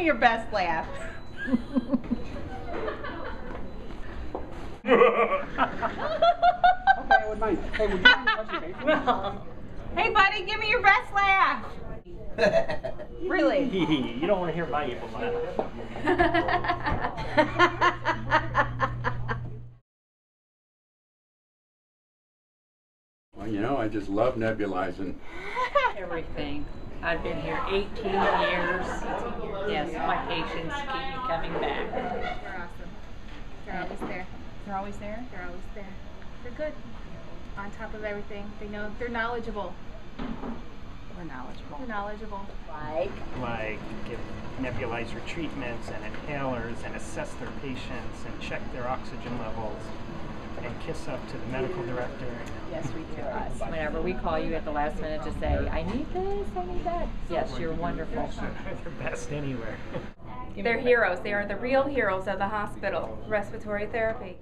me your best laugh. Okay, I wouldn't mind. Hey, would you mind touching base? Hey, buddy, give me your best laugh. Really? you don't want to hear my evil laugh. Well, you know, I just love nebulizing. everything. I've been here 18 years. Yes, patients keep me coming back. They're awesome. They're always there. They're always there. They're always there. They're good. On top of everything, they know they're knowledgeable. We're knowledgeable. They're knowledgeable. Like, Like give nebulizer treatments and inhalers and assess their patients and check their oxygen levels and kiss up to the medical director. yes, we do. Us. Whenever we call you at the last minute to say, I need this, I need that. Yes, you're wonderful. They're best anywhere. They're heroes. They are the real heroes of the hospital. Respiratory therapy.